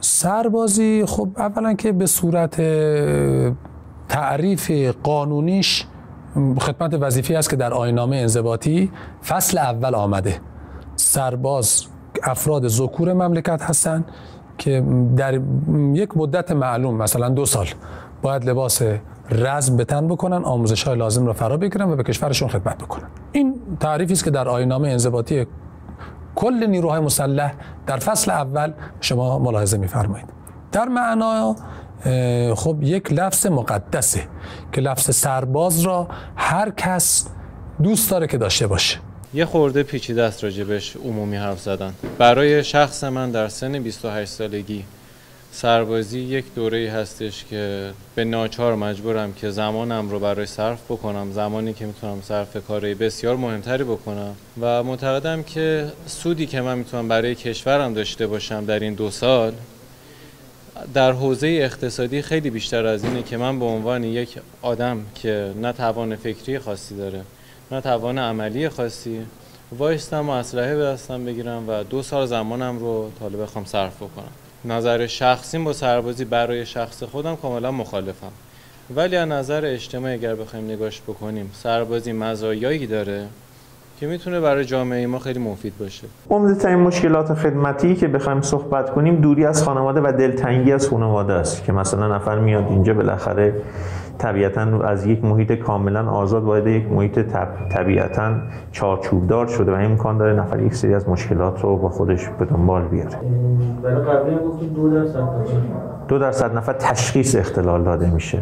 سربازی خب اولا که به صورت تعریف قانونیش خدمت وظیفی است که در آینامه انضباطی فصل اول آمده. سرباز افراد ذکور مملکت هستند که در یک مدت معلوم مثلا دو سال باید لباس رزم به تن بکنن آموزش های لازم را فرا بگیرن و به کشورشون خدمت بکنن. این تعریفی است که در آینامه انضباطی کل نیروهای مسلح در فصل اول شما ملاحظه میفرمایید. در معنا خب یک لفظ مقدسه که لفظ سرباز را هر کس دوست داره که داشته باشه. یه خورده پیچیده است راجبش عمومی حرف زدن. برای شخص من در سن 28 سالگی سربازی یک دوره هستش که به ناچار مجبورم که زمانم رو برای صرف بکنم زمانی که می‌تونم صرف کاری بسیار مهمتری بکنم. و معتقدم که سودی که من می‌تونم برای کشورم داشته باشم در این دو سال در حوزه اقتصادی خیلی بیشتر از اینه که من به عنوان یک آدم که نه توان فکری خاصی داره نه توان عملی خاصی وایستم و اسلحه به دستم بگیرم و دو سال زمانم رو طالب بخوام صرف بکنم. نظر شخصی با سربازی برای شخص خودم کاملا مخالفم. ولی از نظر اجتماعی اگر بخوایم نگاش بکنیم سربازی مزایایی داره که می‌تونه برای جامعه ما خیلی مفید باشه. عمده ترین مشکلات خدمتی که بخوایم صحبت کنیم دوری از خانواده و دلتنگی از خانواده است که مثلا نفر میاد اینجا بالاخره طبیعتا از یک محیط کاملا آزاد وارد یک محیط طب... طبیعتا چارچوبدار شده و امکان داره نفر یک سری از مشکلات رو با خودش به دنبال بیاره. برای قبلی گفتیم دو درصد دو درصد نفر تشخیص اختلال داده میشه.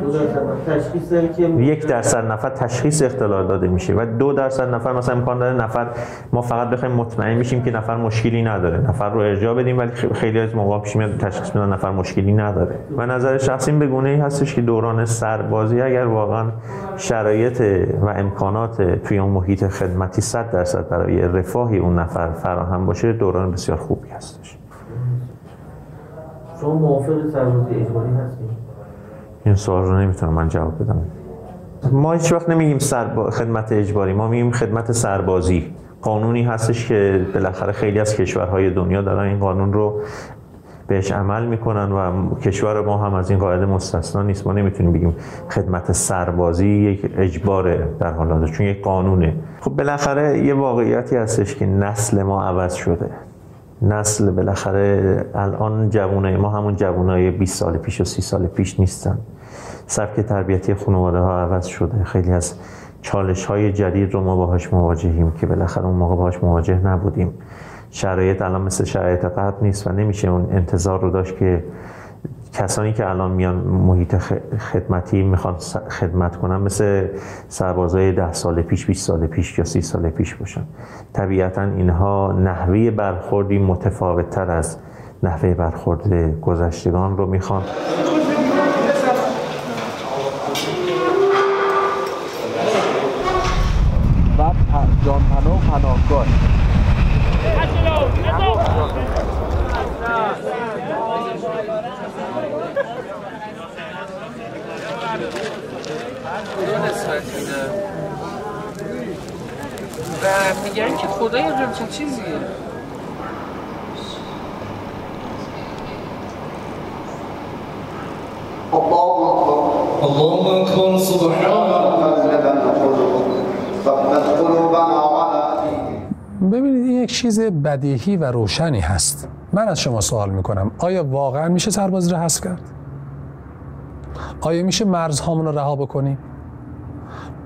دو درصد تشخیص داره که یک درصد نفر تشخیص اختلال داده میشه و دو درصد نفر مثلا امکان داره نفر ما فقط بخوایم مطمئن میشیم که نفر مشکلی نداره. نفر رو ارجاع بدیم ولی خیلی از موقع پیش میاد تشخیص میدن نفر مشکلی نداره. و نظر شخصی به گونه ای هستش که دوران سربازی اگر واقعا شرایط و امکانات توی اون محیط خدمتی 100 درصد برای رفاهی اون نفر فراهم باشه دوران بسیار خوبی هستش. شما موافق سربازی اجباری هستید این سوال رو نمی‌تونم من جواب بدم. ما هیچ وقت نمیگیم سربا... خدمت اجباری ما میگیم خدمت سربازی. قانونی هستش که بالاخره خیلی از کشورهای دنیا دارن این قانون رو بهش عمل می‌کنن و کشور ما هم از این قاعده مستثنا نیست. ما نمی‌تونیم بگیم خدمت سربازی یک اجباره در حال حاضر چون یک قانونه. خب بالاخره یه واقعیتی هستش که نسل ما عوض شده. نسل بالاخره الان جوانای ما همون جوانای 20 سال پیش و 30 سال پیش نیستن. سبک تربیتی خانواده ها عوض شده. خیلی از چالش های جدید رو ما باهاش مواجهیم که بالاخره اون موقع باهاش مواجه نبودیم. شرایط الان مثل شرایط قبل نیست و نمیشه اون انتظار رو داشت که کسانی که الان میان محیط خدمتی می‌خوان خدمت کنن مثل سربازای ده سال پیش 20 سال پیش یا 30 سال پیش باشن. طبیعتا اینها نحوه برخوردی متفاوت تر از نحوه برخورد گذشتگان رو می‌خوان و جان پناه و پناهگاه و میگن که خدا یه همچین چیزیه؟ الله أكبر سبحان ببینید این یک چیز بدیهی و روشنی هست. من از شما سوال می‌کنم آیا واقعا میشه سربازی رو حذف کرد؟ آیا میشه مرزهامون رو رها بکنیم؟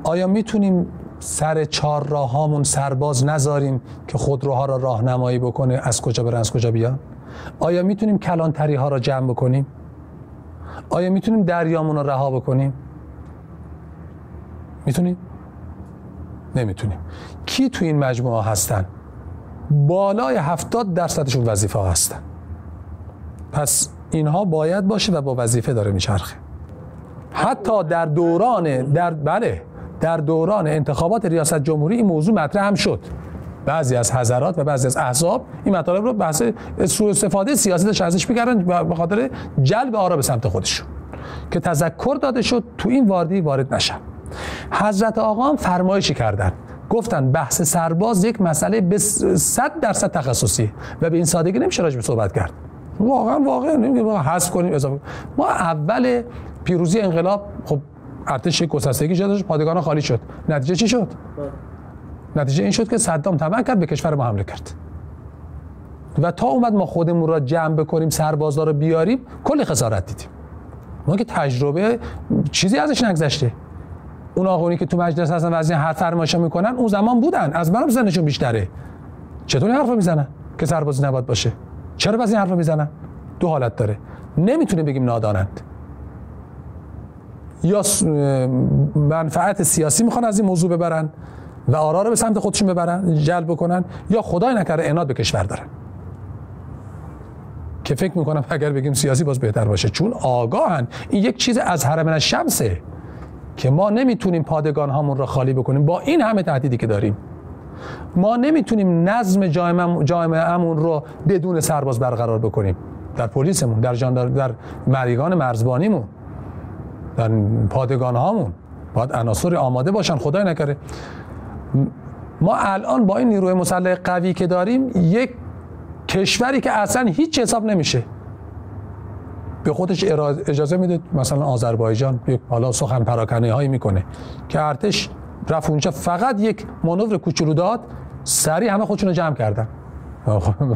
آیا می‌تونیم سر چهار راه هامون سرباز نذاریم که خودروها را راهنمایی بکنه. از کجا برن؟ از کجا بیان؟ آیا می‌تونیم کلانتری ها را جمع بکنیم؟ آیا می‌تونیم دریامون رو رها بکنیم؟ می‌تونیم؟ نمی‌تونیم. کی تو این مجموعه هستن؟ بالای هفتاد درصدشون وظیفه هستن. پس اینها باید باشه و با وظیفه داره میچرخه. حتی در دوران در بله. در دوران انتخابات ریاست جمهوری این موضوع مطرح هم شد. بعضی از حضرات و بعضی از احزاب این مطالب رو بحث سوء استفاده سیاسی داشت ازش می‌کردن به خاطر جلب آرا به سمت خودشون که تذکر داده شد تو این واردی وارد نشن. حضرت آقا هم فرمایشی کردن. گفتن بحث سرباز یک مسئله به 100 درصد تخصصی و به این سادگی نمیشه راجع به صحبت کرد. واقعا واقعا نمیگه حذف کنیم اضافه ما اول پیروزی انقلاب خب ارتش گسستگی شد پادگان خالی شد. نتیجه چی شد؟ نتیجه این شد که صدام طمع کرد به کشور ما حمله کرد. و تا اومد ما خودمون را جمع بکنیم سربازا رو بیاریم کلی خسارت دیدیم. ما که تجربه چیزی ازش نگذشته. اون آقایی که تو مجلس هستن و از این حرف فرمایشا می‌کنن اون زمان بودن. از منم سنشون بیشتره. چطور حرف می‌زنن که سربازی نباید باشه؟ چرا بعضی این حرف می‌زنن؟ دو حالت داره. نمی‌تونیم بگیم نادانند. یا منفعت سیاسی می‌خوان از این موضوع ببرن و آرا رو به سمت خودشون ببرن جلب بکنن یا خدای نکرده اناد به کشور دارن. که فکر می‌کنم اگر بگیم سیاسی باز بهتر باشه. چون آگاهن. این یک چیز از حرم الشمسه که ما نمی‌تونیم پادگان هامون را خالی بکنیم. با این همه تهدیدی که داریم. ما نمی‌تونیم نظم جامعه جامعهمون رو بدون سرباز برقرار بکنیم. در پلیسمون در جاندار در مریگان مرزبانیمون. در پادگان هامون باید عناصر آماده باشن خدای نکره. ما الان با این نیروی مسلح قوی که داریم یک کشوری که اصلا هیچ حساب نمیشه. به خودش اجازه میده مثلا آذربایجان یک حالا سخن پراکنی هایی می‌کنه که ارتش رفت اونجا فقط یک مانور کوچولو داد سریع همه خودشون رو جمع کردن.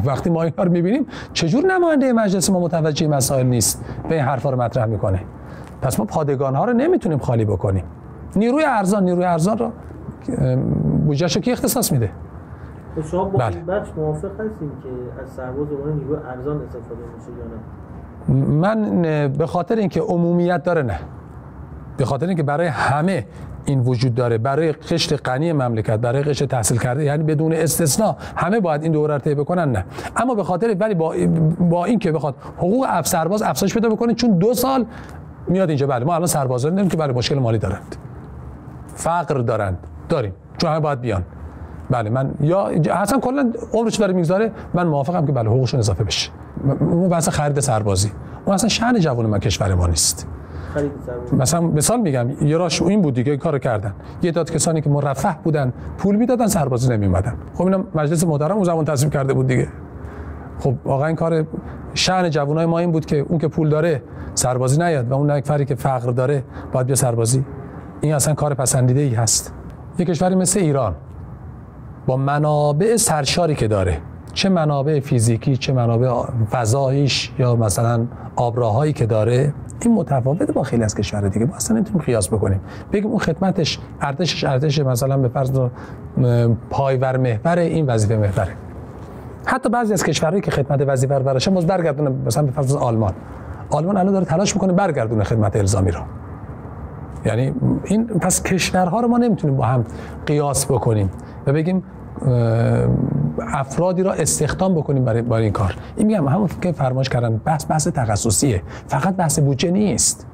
وقتی ما اینا رو می‌بینیم چجور نماینده مجلس ما متوجه این مسائل نیست؟ به این حرفا رو مطرح می‌کنه. پس ما پادگان ها رو نمی‌تونیم خالی بکنیم. نیروی ارزان نیروی ارزان رو بودجهشو کی اختصاص میده؟ شما با بله. این بخش موافق هستیم که از سرباز عنوان نیروی ارزان استفاده میشه یا نه؟ من به خاطر اینکه عمومیت داره نه. به خاطر اینکه برای همه این وجود داره برای قشر غنی مملکت برای قشر تحصیل کرده یعنی بدون استثنا همه باید این دوره رو طی بکنن نه. اما به خاطر ولی با با اینکه بخواد حقوق اف سرباز افزایش پیدا بکنه چون دو سال میاد اینجا بله ما الان سربازان داریم که برای مشکل مالی دارند. فقر دارند. داریم. چون همه باید بیان. بله من یا اصلا کلا عمرش داره می‌گذاره من موافقم که بله حقوقشون اضافه بشه. اون بحث خرید سربازی. اون اصلا شأن جوان من کشور ما نیست. مثلا مثال میگم یه راش این بود دیگه کارو کردن. یه داد کسانی که مرفه بودن پول می‌دادن سربازی نمیومدن خب اینا مجلس محترم اون زمان تصمیم کرده بود دیگه. خب واقعا کار شأن جوانای ما این بود که اون که پول داره سربازی نیاد و اون نفری که فقر داره باید بیا سربازی. این اصلا کار پسندیده ای هست. یه کشوری مثل ایران با منابع سرشاری که داره چه منابع فیزیکی چه منابع فضاییش یا مثلا آبراهایی که داره این متفاوته با خیلی از کشورها دیگه. ما اصلا نمی‌تونیم قیاس بکنیم. بگیم اون خدمتش ارتشش ارتش مثلا به فرض پایور محور این وظیفه محوره. حتی بعضی از کشورهایی که خدمت وظیفه رو براشه باز برگردونه مثلا به فرض آلمان. آلمان الان داره تلاش می‌کنه برگردونه خدمت الزامی رو. یعنی این پس کشورها رو ما نمی‌تونیم با هم قیاس بکنیم و بگیم افرادی را استخدام بکنیم برای, برای این کار. این میگم همون که فرمایش کردن بحث بحث تخصصیه. فقط بحث بودجه نیست.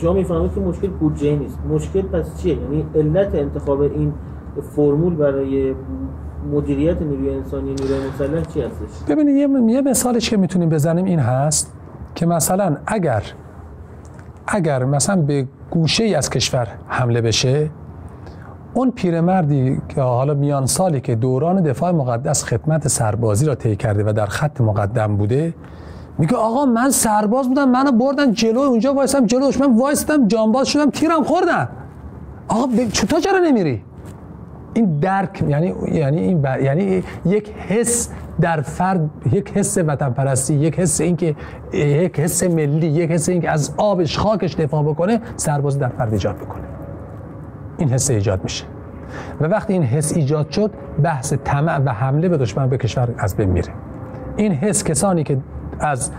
شما می‌فهمید که مشکل بودجه نیست. مشکل پس چیه؟ یعنی علت انتخاب این فرمول برای مدیریت نیروی انسانی نیروی مسلح چی هستش؟ ببینید یه, یه مثالش که می‌تونیم بزنیم این هست که مثلا اگر اگر مثلا به گوشه ای از کشور حمله بشه اون پیرمردی که حالا میان سالی که دوران دفاع مقدس خدمت سربازی را طی کرده و در خط مقدم بوده میگه آقا من سرباز بودم منو بردن جلو اونجا وایسم جلوش من وایستم جانباز شدم تیرم خوردن. آقا ب- تو چرا نمیری؟ این درک یعنی یعنی این ب- یعنی یک حس در فرد یک حس وطن پرستی یک حس اینکه یک حس ملی یک حس اینکه از آبش خاکش دفاع بکنه سربازی در فرد ایجاد بکنه. این حس ایجاد میشه. و وقتی این حس ایجاد شد بحث طمع و حمله به دشمن به کشور از بین میره. این حس کسانی که از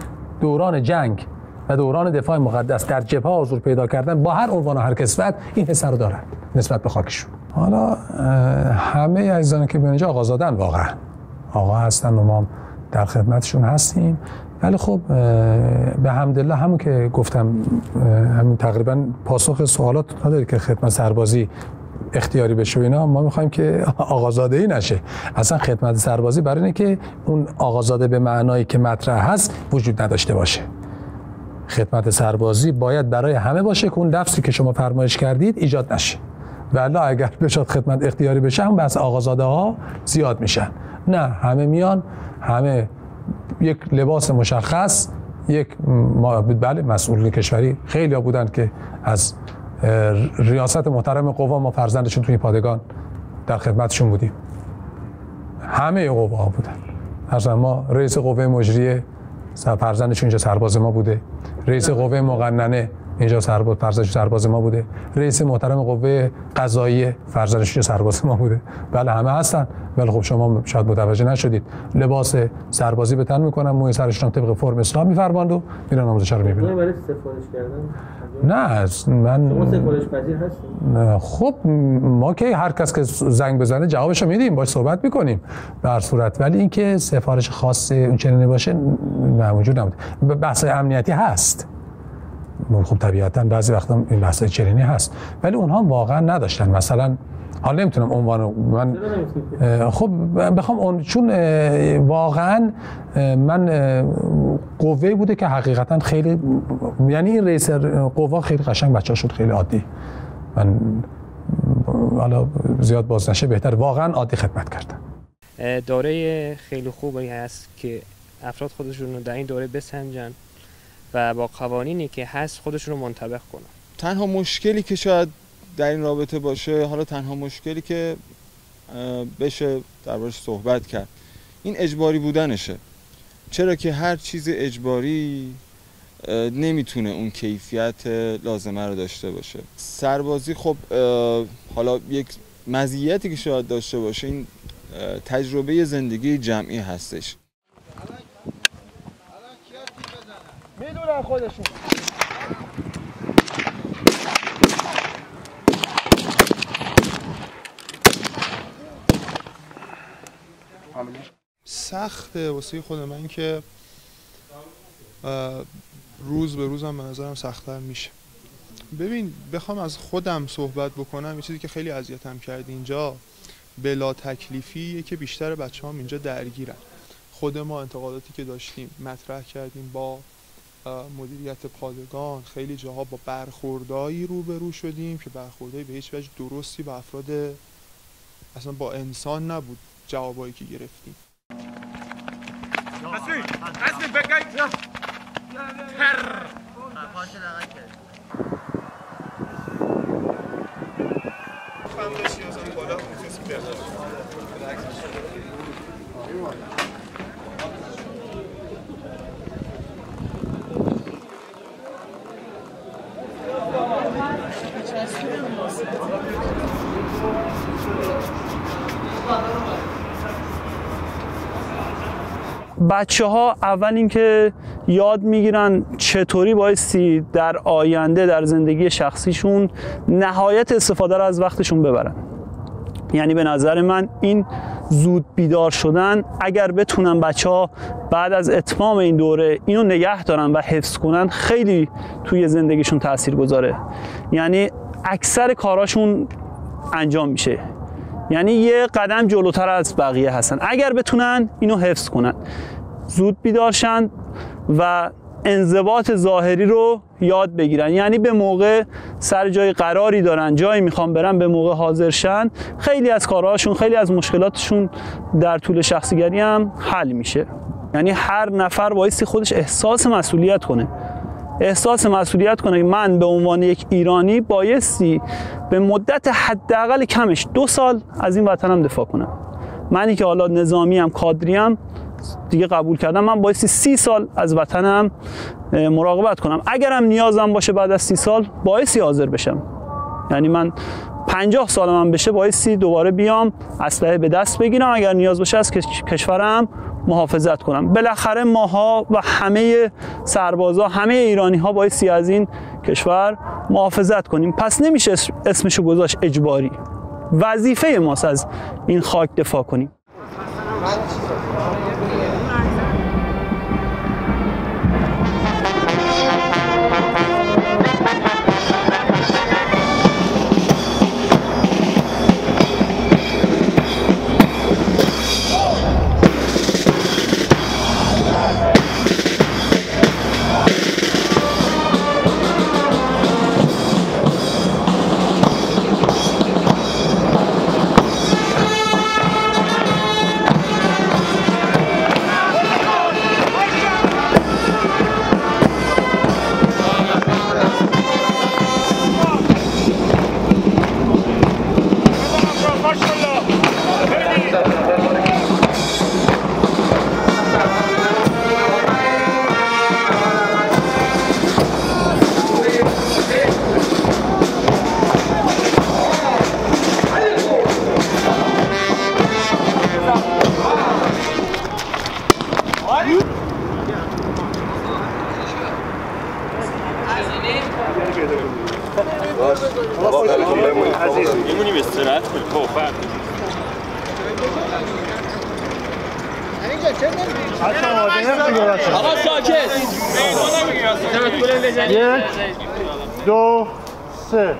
دوران جنگ و دوران دفاع مقدس در جبهه حضور پیدا کردن با هر عنوان و هر کسوت این حس رو دارند نسبت به خاکشون. حالا همه عزیزان که به اینجا آقازادن واقعا. آقا هستن و ما در خدمتشون هستیم. ولی خب به حمدالله همون که گفتم همین تقریبا پاسخ سوالات نداره که خدمت سربازی اختیاری بشه و اینا. ما می‌خوایم که آقازاده ای نشه. اصلا خدمت سربازی برای اینه که اون آقازاده به معنایی که مطرح هست وجود نداشته باشه. خدمت سربازی باید برای همه باشه که اون لفظی که شما فرمایش کردید ایجاد نشه. ولی اگر بشاد خدمت اختیاری بشه هم بس آقازاده ها زیاد میشن. نه همه میان همه یک لباس مشخص یک ما بله مسئول کشوری خیلی ها بودن که از ریاست محترم قوا ما فرزندشون توی پادگان در خدمتشون بودیم. همه قوا ها بودن. مثلا ما رئیس قوه مجریه سر- فرزندش اینجا سرباز ما بوده. رئیس قوه مقننه اینجا سرباز فرزندش سرباز ما بوده. رئیس محترم قوه قضاییه فرزندش سرباز ما بوده. بله همه هستن. ولی خب شما شاید متوجه نشدید. لباس سربازی به تن می‌کنن. موی سرشون هم طبق فرم اسلام میفرماند و میرن آموزش رو می‌بینن. برای سفارش کردن نه از- من شما سفارش پذیر هستین؟ نه، خب ما که هر کس که زنگ بزنه جوابشو میدیم. باش صحبت می‌کنیم هر صورت. ولی اینکه سفارش خاص اون چنینی باشه نه وجود نبود. بحث امنیتی هست. خب طبیعتا بعضی وقتا این بحث چنینی هست. ولی اونها واقعا نداشتن. مثلا حالا نمی‌تونم عنوان من خب بخوام اون چون واقعا من قوه بوده که حقیقتا خیلی یعنی این رئیس قوا خیلی قشنگ بچه شد خیلی عادی. من حالا زیاد باز نشه بهتر. واقعا عادی خدمت کردم. دوره خیلی خوبی هست که افراد خودشون رو در این دوره بسنجن. و با قوانینی که هست خودشون رو منطبق کنن. تنها مشکلی که شاید در این رابطه باشه حالا تنها مشکلی که بشه دربارش صحبت کرد این اجباری بودنشه. چرا که هر چیز اجباری نمی‌تونه اون کیفیت لازمه رو داشته باشه. سربازی خب حالا یک مزیتی که شاید داشته باشه این تجربه زندگی جمعی هستش. سخته واسه خود من که روز به روزم به نظرم سختتر میشه. ببین بخوام از خودم صحبت بکنم یه چیزی که خیلی اذیتم کرد اینجا بلا تکلیفیه که بیشتر بچه هم اینجا درگیرن. خود ما انتقاداتی که داشتیم مطرح کردیم با مدیریت پادگان خیلی جاها با برخوردایی روبرو شدیم که برخوردایی به هیچ وجه درستی با افراد اصلا با انسان نبود جوابایی که گرفتیم. بچه ها اول اینکه یاد می‌گیرن چطوری بایستی در آینده در زندگی شخصیشون نهایت استفاده رو از وقتشون ببرن. یعنی به نظر من این زود بیدار شدن اگر بتونن بچه ها بعد از اتمام این دوره اینو نگه دارن و حفظ کنن خیلی توی زندگیشون تاثیر گذاره یعنی اکثر کاراشون انجام میشه. یعنی یه قدم جلوتر از بقیه هستن. اگر بتونن اینو حفظ کنن. زود بیدارشن و انضباط ظاهری رو یاد بگیرن. یعنی به موقع سر جای قراری دارن جایی می‌خوان برن به موقع حاضر شن خیلی از کارهاشون خیلی از مشکلاتشون در طول شخصیگری هم حل میشه. یعنی هر نفر بایستی خودش احساس مسئولیت کنه. احساس مسئولیت کنه که من به عنوان یک ایرانی بایستی به مدت حداقل کمش دو سال از این وطنم دفاع کنم. منی که حالا نظامی هم کادری هم دیگه قبول کردم من بایستی سی سال از وطنم مراقبت کنم. اگرم نیازم باشه بعد از سی سال بایستی حاضر بشم. یعنی من پنجاه سال من بشه بایستی دوباره بیام اسلحه به دست بگیرم. اگر نیاز باشه از کش- کشورم محافظت کنم. بالاخره ماها و همه سربازا همه ایرانی ها بایستی از این کشور محافظت کنیم. پس نمیشه اسم- اسمشو گذاشت اجباری. وظیفه ماست از این خاک دفاع کنیم. میمونیم استراحت کنیم خب فرق آقا ساکت یک دو سه